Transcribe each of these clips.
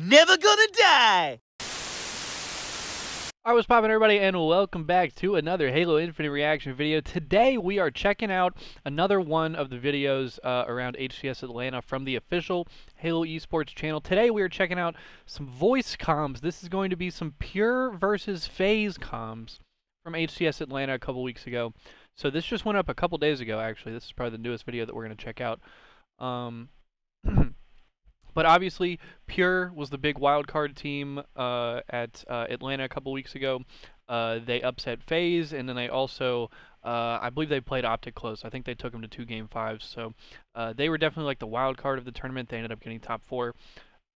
Never gonna die! I what's popping everybody and welcome back to another Halo Infinite reaction video. Today we are checking out another one of the videos uh, around HCS Atlanta from the official Halo Esports channel. Today we are checking out some voice comms. This is going to be some pure versus FaZe comms from HCS Atlanta a couple weeks ago. So this just went up a couple days ago actually. This is probably the newest video that we're going to check out. Um, But obviously, Pure was the big wild card team uh, at uh, Atlanta a couple weeks ago. Uh, they upset FaZe, and then they also, uh, I believe they played OpTic close. I think they took them to two game fives. So uh, they were definitely like the wild card of the tournament. They ended up getting top four.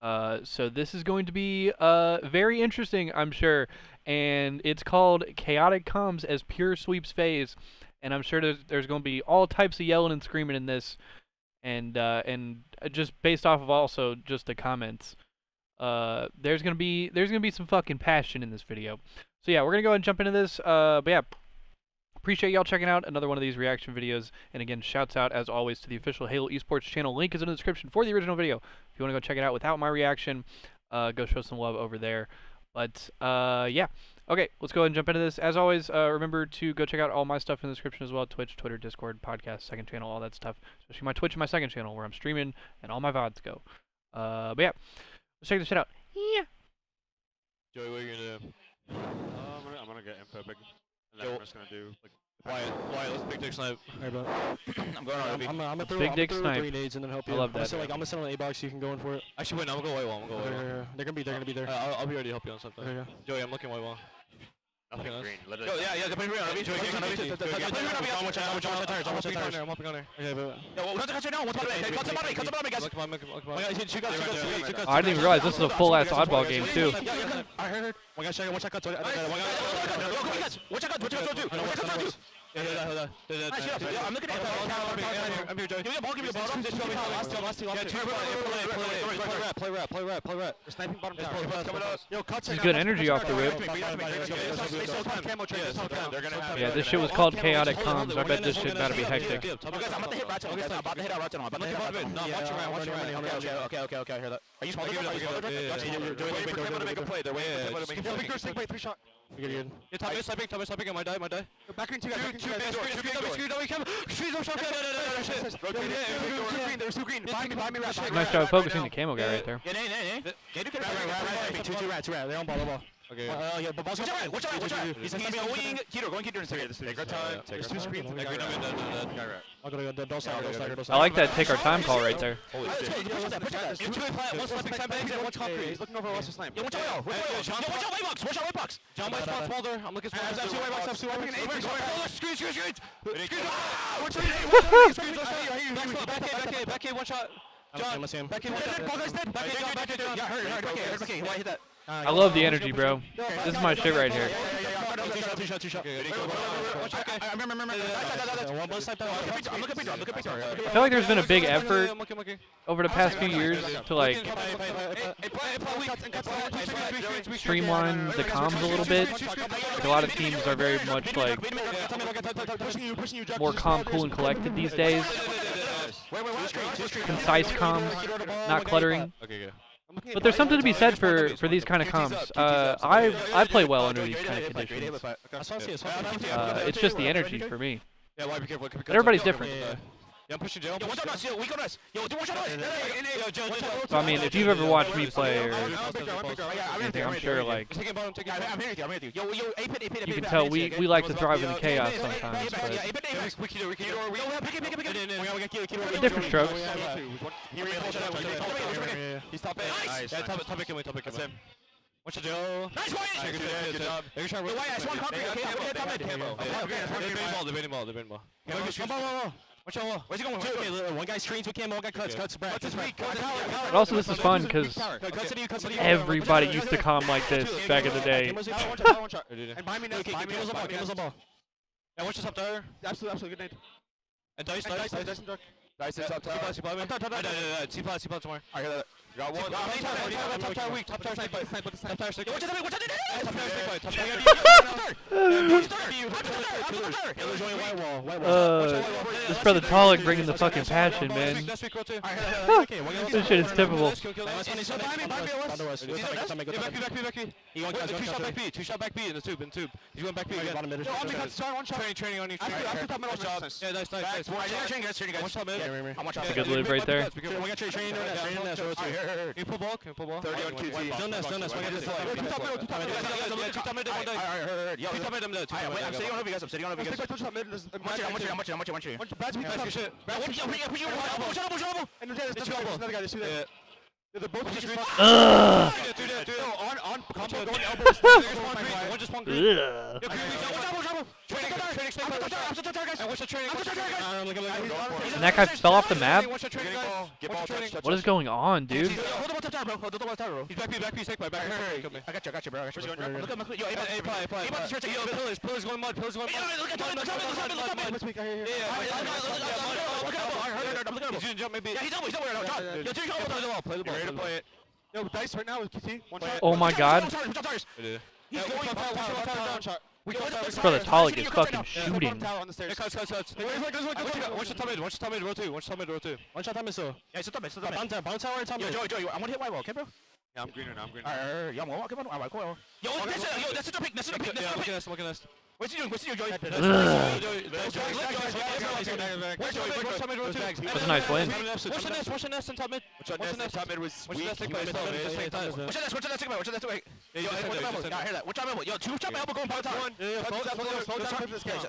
Uh, so this is going to be very interesting, I'm sure. And it's called Chaotic Comms as Pure sweeps FaZe. And I'm sure there's, there's going to be all types of yelling and screaming in this and uh, and uh, just based off of also just the comments, uh, there's gonna be there's gonna be some fucking passion in this video. So yeah, we're gonna go ahead and jump into this. Uh, but yeah, appreciate y'all checking out another one of these reaction videos. And again, shouts out as always to the official Halo Esports channel. Link is in the description for the original video. If you wanna go check it out without my reaction, uh, go show some love over there. But uh, yeah. Okay, let's go ahead and jump into this. As always, uh, remember to go check out all my stuff in the description as well. Twitch, Twitter, Discord, podcast, second channel, all that stuff. Especially my Twitch and my second channel where I'm streaming and all my VODs go. Uh, but yeah, let's check this shit out. Yeah. Joey, what are you gonna do? Uh, I'm, gonna, I'm gonna get info big. And then Yo. I'm just gonna do like Wyatt, Wyatt, let's big dick snipe. Hey, bro. I'm going on I'm, I'm, I'm gonna throw, big I'm dick throw snipe. three nades and then help you. I love I'm that. gonna, like, I'm gonna send on the A box. You can go in for it. Actually, wait, no, I'm gonna go white wall. I'm gonna go Okay, white wall. yeah. They're gonna be. They're gonna be there. Uh, I'll, I'll be ready to help you on something. Okay, yeah. Joey, I'm looking white wall. Nothing Nothing green. else. Literally. Yo, yeah, yeah, play green on me. Joey, get on me. Joey, get on me. I'm watching, I'm watching, I'm watching tires. I'm watching tires. I'm hopping on there. Okay, but Yo, what's the catch right now? What's the catch? Cut somebody, cut somebody, guys. Look, come on, look, on. Oh, she got. I didn't even realize this is a full ass oddball game too. I heard her. One guy shot, one shot cut. One guy, one guy. One shot cut, one shot cut, two. One shot cut, two. Yeah, yeah, yeah, yeah. I'm looking at it. I'm here, Joey. Give me the ball, give me the ball. Just show me how last two, last two, last two. Yeah, play rap, play rap, play rap, play rap. They're sniping bottom tower. Coming up. Yo, cuts. This is good energy off the rip. Yeah, this shit was called Chaotic Comms. I bet this shit about to be hectic. I'm about to hit right tunnel. I'm about to hit out tunnel. I'm about to hit right tunnel. No, watch your right, watch your right. Okay, okay, okay, okay, I hear that. Are you smoking? Are you smoking? You're doing it. They're to make a play. They're waiting to make a play. Big play, three shot. You're good, you're top mid, top mid, I might die, might die. Back into you guys, back into you guys. Screen, screen, screen, screen, screen, screen, no, shotgun, no, no, no, no, shit. Rotate, yeah, green, there's two green. Behind me, behind me, rat, Nice try, focusing the camo guy right there. Yeah, yeah, yeah. They do get a rat, rat, rat, two, two rats, rat, they're on ball, ball. Okay. Uh, yeah, watch out! Watch out! Watch out! He's going Kido, going Kido instead. Take our time. There's two screens. I like that take our time call right there. Holy shit. Into a plant, one slapping time bangs and one. He's looking over west with snipe. Yeah, watch out! Watch out! Watch out! White box! Watch out! White box! John White spot smolder. I'm looking for. I have two white box. I have two white box. Screens! Screens! Screens! Screens! Back A! Back A! Back A! One shot. John. Back A! One shot. Back A! Back A! Back A! Yeah, hurt. Hurt. Back A! Back A! Why hit that? I love the energy, bro. This is my shit right here. I remember, remember. One ball snipe. I'm looking picture, I'm looking picture. I feel like there's been a big effort I'm looking, looking. over the past few years to like streamline the comms a little bit. Like, a lot of teams are very much like more calm, cool, and collected these days. Concise comms, not cluttering. Okay, okay. But there's something to be said for for these kind of comps. Uh, I I play well under these kind of conditions. That's what I see. That's what I see. Uh, it's just the energy for me. Yeah, why be careful? But everybody's different. Yeah, I'm pushing jail. Yo, weak on us. Yo, do. So I mean, if you've ever watched me play or anything, I'm sure like you can tell we we like to thrive in chaos sometimes. A different strokes. Nice. What's your deal? Nice one! Nice, good, good job. They're trying to run. Wait, I just want to copy. They're debating ball, debating ball, debating ball. Come on, come on, come on. Watch out, wall. Where's he going? Okay, one guy screens with camo, one guy cuts, cuts, Brad. Cuts, Brad. But also this is fun because everybody used to calm like this back in the day. And behind me now, behind me, camo's on ball, camo's on ball. Yeah, watch this up there. Absolutely, absolutely, good night. And Dice, Dice, Dice, Dice, Dice, Dice Got one. Top tower, top tower. Top tower snake tower This brother Tolic bringing the fucking passion, man. This shit is typical. Shot shot one shot. One shot. One shot. One shot one shot can you pull ball? Can you pull ball? 30 on QT. Don't nest, don't nest. Two top middle, two top middle. Two top middle, one die. Two top middle, two top middle. Wait, I'm sitting on over you guys, I'm sitting on over you guys. I'm watching, I'm watching, I'm watching, I'm watching. Bad speed, bad shit. Push your elbow, push your elbow, push your elbow, push your elbow. And there's another guy, there's two there. They're both just... Ugh! Do that, do that, do that. Combo going elbows. One just one green. Yeah. And that guy fell off the map? What is going on, dude? He's back P, back P, take my back. I got you, I got you, bro. I got you. Look at my Yo, A play, A play. Yo, pillars, pillars going mud, pillars going mud. Look at mud, look at mud, mud, mud. Yeah, I'm looking at him. He's doing jump, maybe. Yeah, he's double, he's double. Yo, two, you're ready to play it. No, Dice right now is PC. Oh my god. Brother, Talik is fucking shooting. One shot top mid, one shot top mid, row two, one shot top mid, row two. One shot top mid still. Yeah, it's top mid, it's top mid. Bounce tower top mid. Yo, Joey, Joey, I'm gonna hit white wall, okay bro? Yeah, I'm greener now, I'm greener. Alright, alright, alright. Yo, I'm gonna walk, come on. Alright, cool. Yo, that's a, yo, that's a pick, that's a pick, that's a pick. Look at this, look at this. What's he doing? What's he doing? That's a nice win. What's the nest, What's the nest and top mid. What's the nest, top mid was weak. Watch the nest, What's the nest, What's the nest, watch the nest, wait. Yo, I hear that. Watch out, elbow. Yo, two chop elbow going power top.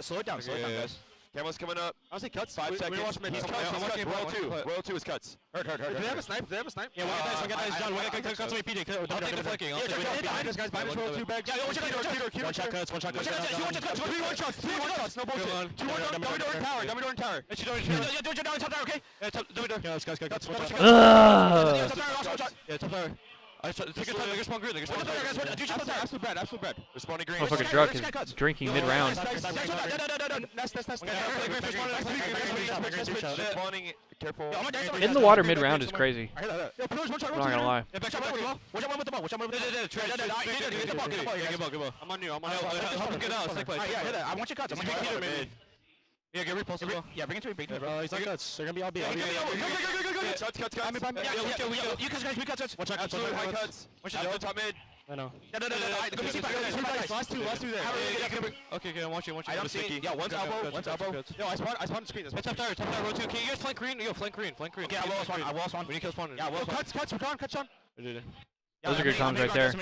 Slow down, slow down, guys. Camel's coming up. I Honestly, cuts. Five we, seconds. We watch him. He's cuts. He's cuts. Royal two. Royal two is cuts. Hurt, hurt, hurt. Do they have a snipe? Do they have a snipe? Yeah, one guy, one guy is done. One guy cuts away PD. I'll take the flanking. Yeah, behind us, guys. Behind us, roll two bags. Yeah, one shot cuts. One shot cuts. One shot cuts. One shot cuts. Three one shots. Three one shots. No bullshit. Two one shots. Dummy door in tower. Dummy door in tower. Yeah, do it down top tower, okay? Yeah, top door. Yeah, let's go, let's yeah, Cuts. One shot. Yeah, top tower. I saw, take your time, they're spawning green, they're spawning green. Absolute bread, absolute bread. They're spawning green. Motherfucking drunk is drinking mid-round. No, no, no, nest, nest, nest. Spawning, careful. In the water mid-round is crazy. I'm not gonna lie. I'm on you, I'm on you. Help him get out, sick play. I want you cut. I'm on you. Yeah, get reposted. Yeah, yeah, bring it to me, bring it to me. Oh, he's not guts. They're gonna be all B. Go, go, go, go, go, go, go! Cuts, cuts, cuts. I'm behind. Yeah, we go, we go. You cuts, guys, we cuts, cuts. Watch out, cuts. Absolute high cuts. Watch out, top mid. I know. No, no, no, no, no. Go see back, go see back. Last two, last two there. Okay, okay, I'm watching, watching. I don't see. Yeah, one's elbow, one's elbow. Yo, I spawned, I spawned the screen. That's top tower, top tower, row two. Can you guys flank green? Yo, flank green, flank green. Yeah, I will spawn, I will spawn. We need kill spawn. Yeah, I will spawn. Cuts, cuts, we're gone, cuts on. Those are good comms right there.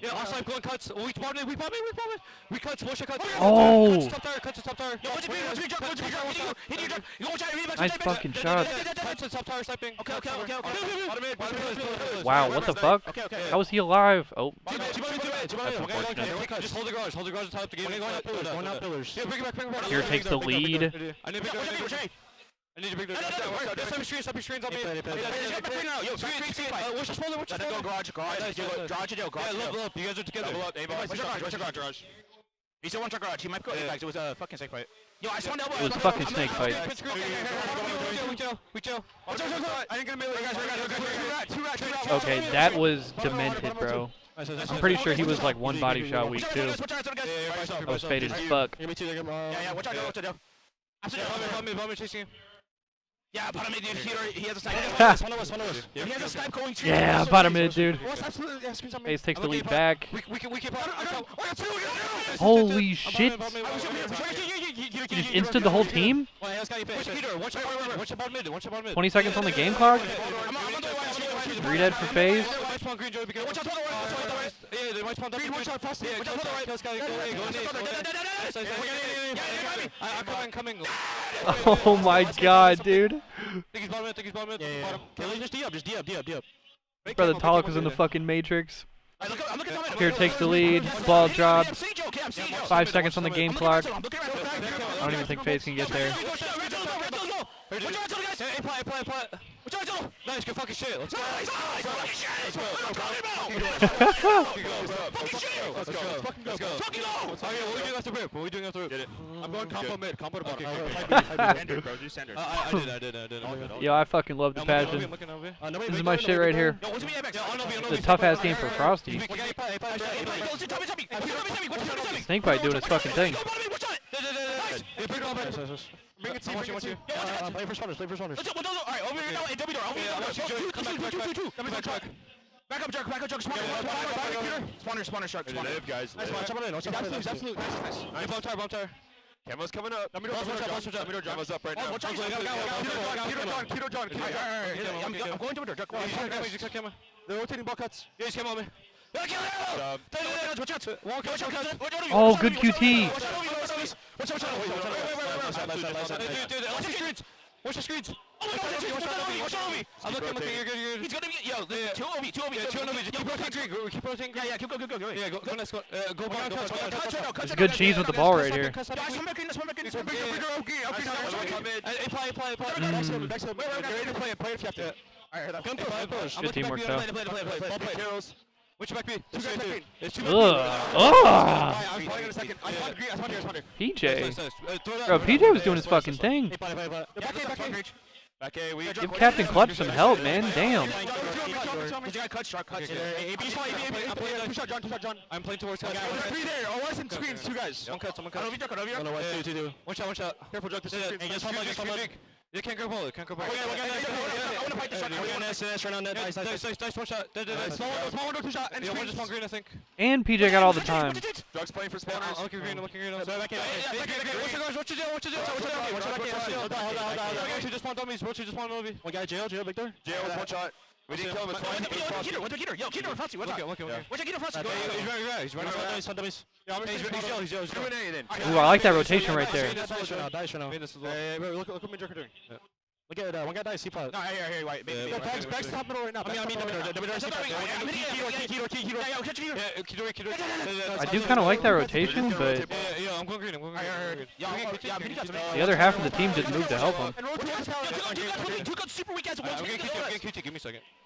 Yeah, going cuts. We it, we it, we it. We cuts, cuts. Oh! Top cuts, top. Yo, jump, jump. Jump. Nice fucking shot. Cuts, top sniping. Okay, okay, okay, okay. Wow, what the fuck? How he alive? Oh. That's unfortunate. Just hold the garage, hold the garage and tie up the game. Out pillars. Here takes the lead. I need to big dude. No, no, no, no, no, stop your screens, stop your screens on me. Play, play, play, play, play, play, yo, screen, screen fight. Uh, what's your smaller, what's your smaller? Go garage, garage, nice, yo, nice, garage, yo, garage. Yeah, look, look, you guys are together. Double up, Ava. What's your garage, what's your garage? He said one shot garage, he might go yeah. apex, it was a fucking snake fight. Yo, I spawned elbow. It was a fucking snake fight. We chill, we chill. Okay, that was demented, bro. I'm pretty sure he was like one body shot weak too. I was faded as fuck. Yeah, yeah, watch out, watch out, yo. Help me, help me, help me, chasing him. Yeah, bottom mid, dude. He, he has a snipe. of us, follow us. He has a snipe going to Yeah, bottom mid, dude. Ace takes the lead back. Holy shit. Just instant the whole team? 20 seconds on the game clock? Green head for FaZe. Oh my god, dude. Brother Talik was in the fucking Matrix. Here takes the lead. Ball drops. Five seconds on the game clock. I don't even think FaZe can get there. Nice, good fucking shit. Let's go. Nice, nice, fucking shit. Let's go. What are you talking about? Fucking. Let's go. Let's go. Fucking low. Okay, what are we doing after rip? What are we doing after rip? Get it. I'm going combo mid. Combo to bottom. Standard, bro. Do standard. I did, I did, I did. Yo, I fucking love the passion. This is my shit right here. It's a tough-ass game for Frosty. Snakebite doing his fucking thing. Bring it to you, bring it to you. Play for responders, play for responders. Let's go, windows, alright, over here now, and W door, over here, W door, come back, come back, come back, come back. Back up, Jerk, back up, Jerk, spawner, spawner, spawner, spawner, shark, spawner. Live, guys, live. Nice, someone in, absolute, absolute, nice, nice. Nice, bomb tire, bomb tire. Camo's coming up. Let me do drop, watch Let me do watch out. Camo's up right now. Watch out, Keto John, Keto John, Keto John, Keto John. I'm going to a door, Jerk. They're rotating ball cuts. Yeah, he's came on me. Oh, good QT. Watch the screens. Oh my god, watch out on watch out on. I'm looking, I'm looking, you're good, you're good. He's gonna be, yo, the, two on me, two on. Yeah, two on me, just keep rotating green, keep rotating green. Yeah, yeah, keep going, keep going. Yeah, go, go, go, go, go. Uh, go back, go back, go back. There's good cheese with the ball right here. Play, play, play. Good teamwork, though. Play, play, play, play, play, play. Which might be. Two guys green. It's two green. PJ. Bro, PJ was doing his fucking thing. We Give Captain Clutch some help, man. Damn. I'm playing towards Cut. Three there. Screens. Two guys. One cut. Someone cut. One shot. One shot. Careful, This is. You can't go pole, you can't grab pole. We're gonna, we're I wanna fight the shot. We're gonna SNS right now. Nice, nice, nice, nice, one shot. Small window, small window, two shot. And one just one green, I think. And PJ got all the time. Doug's playing for spawners. I'm looking green, I'm looking green. What you do, what you do, what you do, what you do. Hold on, hold on, hold on. Just one dummies, what you just one dummy. One guy, jail, jail, Victor. Jail, one shot. We didn't kill him. It's fine. Yo, I like that rotation right there. Look. Look at uh, one guy dies, C-Pilot. No, here, here, wait. Yeah, back's, back's top middle right now. I mean, I mean. I do kind of like that rotation, but the other half of the team didn't move to help him. Give me a second.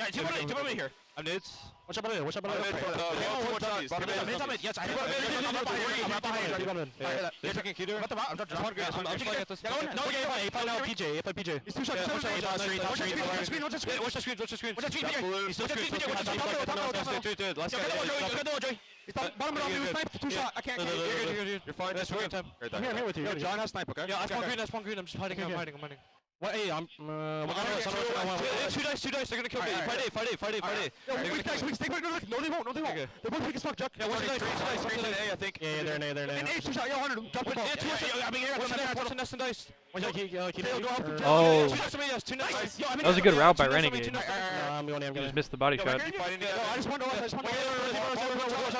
Yeah, team team here. I'm nudes. Watch out watch out. I'm watch out. I'm I'm. I'm behind I'm behind What the fuck? I'm. I'm checking this. Yeah, go in. No, yeah, play, play now, PJ, No, no, no, two shots, two shots. Watch the I can't, can't. You're fine, that's working. I'm here, I'm here with you. John has snipe, okay? Yeah, I spawn green, I spawn green. I'm just hiding, I'm hiding, I'm hiding. What A? I'm. Uh, what I'm gonna get one, one, two dice, two dice. They're gonna kill me. Fight A, fight A, fight A, fight A. Yeah, weak dice, weak dice. No, no, they won't. No, they won't. They're both weak as fuck, Jack. Yeah, one dice, two dice, three dice. A, I think. Yeah, they're in A, they're in A. In A, two shot. Yeah, hundred. Drop the ball. Yeah, two dice. I'm here. What's next? What's next? And dice. Oh. That was a good route by Renegade. You just missed the body shot. I just want to.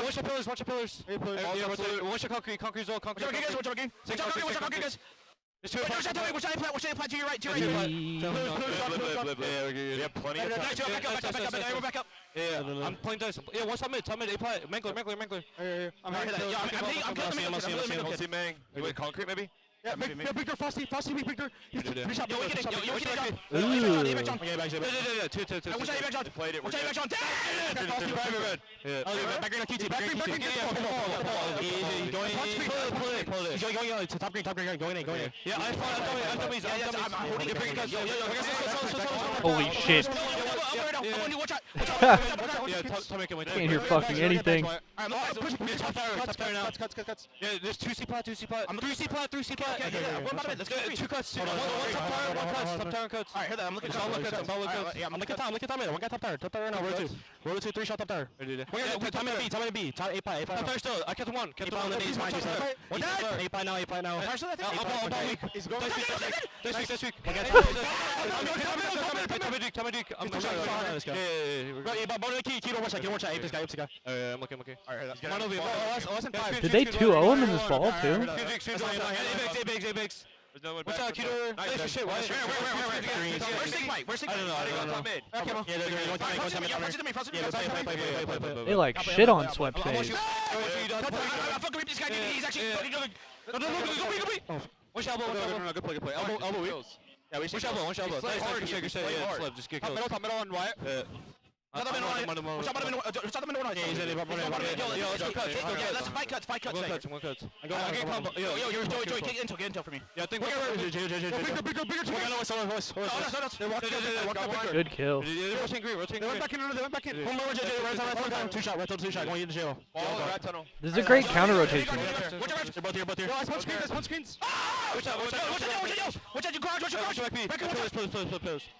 Watch the pillars. Watch the pillars. Watch the pillars. Concrete. Concrete's all concrete. Watch the guys. Watch out, guys. Watch out, guys. There's two. Wait, watch out the Which side? plant, watch out plant to your right, to your right. We have plenty of time. Back up, back up, back up, back up, back up. Yeah, I'm playing dice. Yeah, watch that mid, top mid, A plant. Mangler, Mangler, Mangler. I'm hitting that. Yeah, I'm here. I'm here. I'm here. I'm here. I'm here. I'm Mang. You went concrete maybe? Yeah, big, big, big door, Frosty, Frosty, big, big door. You did it. Yo, we get it, yo, we get it. Ooh. Back John, back John. No, no, no, no, two, two, two. I wish I had back John. Played it. Wish I had back John. Frosty, red, red, red. Yeah. Back green on QT, back green, back green. Yeah, yeah, yeah pull it, pull it. He's going, going, going to top green, top green, going in, going in. Yeah, I'm coming. I'm coming. I'm holding You're bringing guys. Yo, yo, yo. Watch out, watch out, watch out. Holy shit. Watch out. Yeah, top, top can win. Can't hear fucking anything. I'm push, push, top tower, top tower now. Cuts, cuts, cuts, cuts. Yeah, there's two C plot, two C plot. Three C plot, three C plot. okay, okay, One bottom. Let's go. Two cuts. Two. One Hold on, one hold top on, tower, hold one on, cuts. Top tower cuts. Alright, here that. I'm looking top, all look cuts, cuts, it's all all cuts. cuts. Yeah, I'm looking looking top mid. One guy top tower, top tower now, roll two. Roll two, three shot top tower. Wait, Yeah, wait, top top mid tower. B, top mid B, top A pie, A pie. Top tower still. I kept one. Kept one. on the knees, mind you. What A pie now, A pie now. That's weak. That's weak. That's weak. That's weak. That's weak. One guy That's weak. That's weak. I'm behind this guy. Yeah, yeah, yeah. Bro, yeah, but Bono, key, key to one shot, key to one shot, ape this guy, ape this guy. Oh, yeah, I'm looking, I'm looking. Alright, Come on over here. Oh, less, less five. Did they 2-0 him in this ball, too? Apex, Apex, Apex, Apex. There's no one Watch back out, from Keto. Nice shit. Where's Where, where, where, where, where, where? Where's Sig Mike? Where's Sig I don't know, I They don't go know. top mid. Yeah, come on. Yeah, they're doing one time, one time, one time. Yeah, play, play, play, play, play, play, play. They like shit on swept I'm FaZe. watching you. I'm fucking with this guy. He's actually fucking good. No, no, no, go, go, go, go. One shot, elbow, no, no, no, good play, good play. Elbow, elbow, weak. Yeah, we should elbow, one shot, elbow. Play Nice, hard, nice, good you shot, good shot. Yeah, slip, just get Top killed. middle, top middle on Wyatt. Yeah. Shot them in I'm- on I'm- I'm- I'm- Shot them in on Shot them in on Yeah, he's in it, but One one more, minute, yo, yo, minute. let's go cuts, Yeah, let's fight cuts, fight cuts. One like- cuts, one cuts. I go, Uh, I get combo. I. Yo, Yo, yo, careful, Joey, Joey, careful. get intel, get intel for me. Yeah, I think we're- Bigger, bigger, bigger, One one one They- they- back, they- walking. Good kill. Yeah, they're rushing green, rushing They went back in, they went back in. One more, right, right side, right side, two shot, right side, two shot, going into jail. Ball, tunnel. This is a great counter rotation. They're both here, both here. Yo, I punch screens, I punch screens. Watch out, watch out, Watch out, watch out, watch out, you crouch, watch out, crouch. Back B. Back. I'm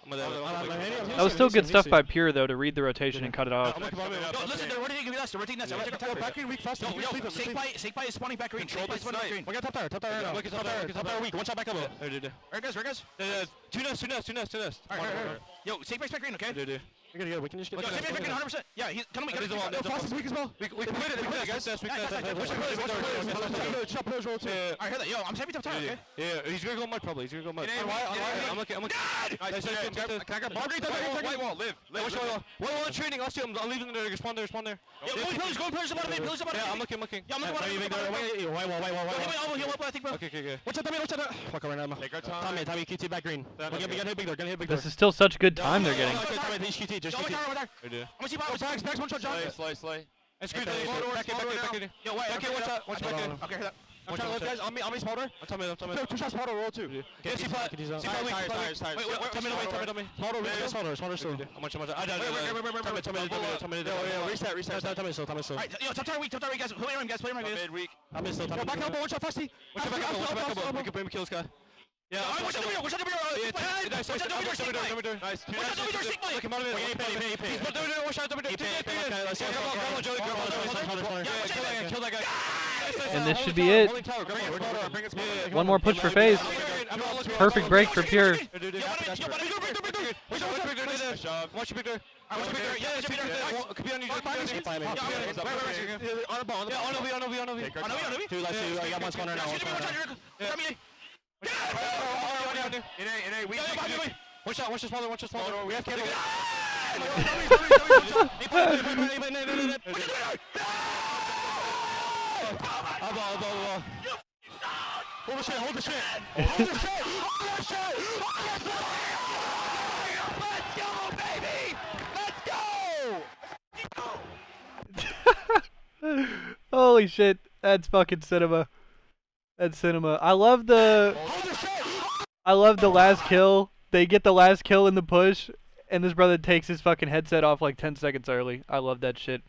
with that. That was still good stuff by Pure though to read the rotation and cut it off. I'm looking for him. Yo, listen, they're rotating us, they're rotating us. They're rotating Yo, us. back in weak fast. Yo, Sleep yo, him, Snake sleep. Bite, Snake Bite is spawning back green. Snake Bite is spawning green. We got top tower, top tower right now. Top top tower, tower, top top tower weak, one shot back elbow. There, there, there. Where guys, where guys? There, there. Two nests, two nests, two nests, two nests. Alright, alright, alright. Yo, Snake Bite's back green, okay? There, there. We're good, good, we can just get Yo, Snake Bite's 100%. Yeah, he's, come on, we There's the one, gotta there's the Fast one. is weak as well. We, we quit it, we quit it, guys. That's, we Yeah, quit yeah, it. yeah, Watch yeah, out, yeah, watch out, yeah, watch out, watch out. Pillars, Chop pillars roll too. Yeah. Hear that. Yo, I'm heavy top tower, okay? Yeah, he's gonna go mud probably. He's gonna go mud. It ain't On me, Wyatt, on it ain't Wyatt. me. I'm looking, I'm looking. God! Nice, nice, Can I nice, grab- I grab Mark, Margaret? white wall, White white wall, live, live, Watch live. wall. White wall training. Last two. I'm I'm leaving there. Respond there, respond there. Yo, go pillars, go pillars, about to me, pillars, about to Yeah, me. I'm looking, I'm looking. Yeah, I'm looking Wait, about wait, to me. wait, wait, white wall, white wall, Yo, white give me wall. elbow, heal up, I think, bro. Okay, okay, okay. Watch out, Tommy, watch out. Fuck right now. Take our time. Tommy, Tommy, QT back green. We're gonna be gonna hit big door, gonna hit big door. This is still such good time they're getting. Tommy, he's QT, just Yo, QT. over there, over there. There, there. I'm gonna see Bob. Bags, bags, one shot, John. Slay, slay, slay. And screw Okay, that. small door, Back in, back in, back in. Yo, wait, okay, in, watch okay. out, watch Hold back in. Okay, hear that. I'm trying to look, guys. I'm me, I'm me, small door. I'm Tommy, I'm Tommy. Two, two shots, small door, roll two. Get see C flat- flat. see flat- C flat weak, Tires, C flat tires, weak. tires. Wait, wait, wait. Tommy, Tommy, Tommy, Tommy. Small door, weak, small door, small door still. I'm much, I'm much. I don't Wait, wait, wait, wait, wait, wait, Tommy, wait. Tommy, Tommy, Tommy. Yo, yo, reset, reset. Tommy, Tommy still, Tommy still. Alright, yo, top tower weak, top tower weak, guys. Play him, guys. Play him, guys. Mid weak. I'm in still, Tommy. Yo, back elbow, watch out, Fasty. Watch out, back elbow, watch out, back elbow. We can bring kills, guy. Yeah, Alright, watch out, W, watch out, W. Yeah, Snake Bite. nice, nice, Watch out, nice, W, nice, Snake nice, Bite. nice, nice. Watch out, W, Snake Bite. Look him out of it. Watch out, there, there, Hey, there, pay, there, okay, there. let's Yeah, go, grab on, grab on, go. Joey, grab on, Joey. let's go, let's go. Yeah, kill that guy, kill that guy. And this should be it. tower, tower, grab on, grab on, bring it, Yeah, bring it. One more push for FaZe. Perfect break for Pure. Watch your. Watch your big. Yeah, big door. On you. On you. Fine, man. Yeah, wait, wait, wait. On the ball, on the ball. on OV, on on the on Two, let's. I got one spawner now. One Excuse me, watch spawner out, now. you're Come here. It It ain't, it ain't. We ain't, it ain't. Watch out, watch the smaller, watch the smaller. We have candle. Elbow, elbow, elbow. Hold the shit, hold the shit. Hold the shit! Hold the shit! Hold the shit! Let's go, baby! Let's go! Holy shit, that's fucking cinema. That's cinema. I love the Hold the shit! I love the last kill. They get the last kill in the push, and this brother takes his fucking headset off like 10 seconds early. I love that shit.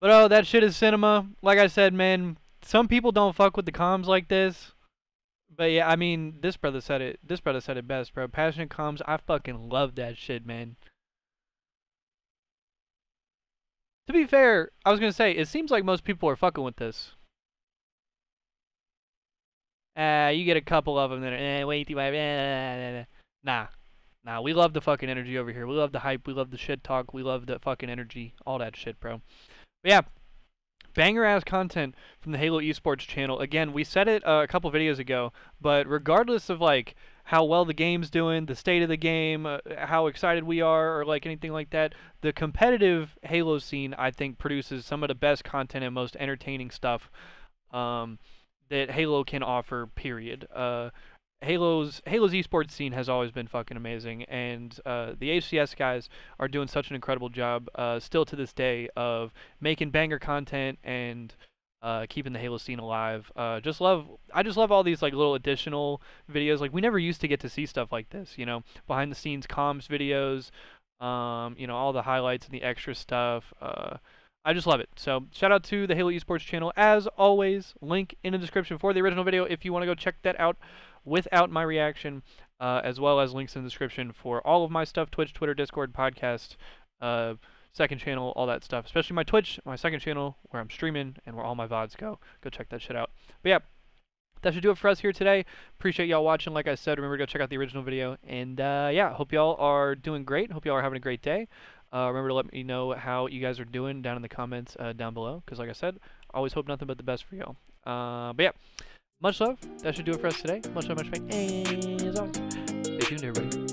But oh, that shit is cinema. Like I said, man, some people don't fuck with the comms like this. But yeah, I mean, this brother said it. This brother said it best, bro. Passionate comms. I fucking love that shit, man. To be fair, I was gonna say it seems like most people are fucking with this. Uh, you get a couple of them that are eh, way too much. eh, Nah, nah. We love the fucking energy over here. We love the hype. We love the shit talk. We love the fucking energy. All that shit, bro. But yeah, banger ass content from the Halo Esports channel. Again, we said it uh, a couple videos ago, but regardless of like how well the game's doing, the state of the game, uh, how excited we are, or like anything like that, the competitive Halo scene I think produces some of the best content and most entertaining stuff um, that Halo can offer. Period. Uh, Halo's Halo's esports scene has always been fucking amazing, and uh, the HCS guys are doing such an incredible job, uh, still to this day, of making banger content and uh, keeping the Halo scene alive. Uh, just love, I just love all these like little additional videos. Like we never used to get to see stuff like this, you know, behind the scenes comms videos, um, you know, all the highlights and the extra stuff. I just love it. So shout out to the Halo Esports channel as always. Link in the description for the original video if you want to go check that out without my reaction, uh, as well as links in the description for all of my stuff: Twitch, Twitter, Discord, podcast, uh, second channel, all that stuff. Especially my Twitch, my second channel where I'm streaming and where all my vods go. Go check that shit out. But yeah, that should do it for us here today. Appreciate y'all watching. Like I said, remember to go check out the original video. And uh, yeah, hope y'all are doing great. Hope y'all are having a great day. Uh, remember to let me know how you guys are doing down in the comments uh, down below. Because like I said, always hope nothing but the best for y'all. Uh, but yeah, much love. That should do it for us today. Much love, much fame. And as always, stay tuned, everybody.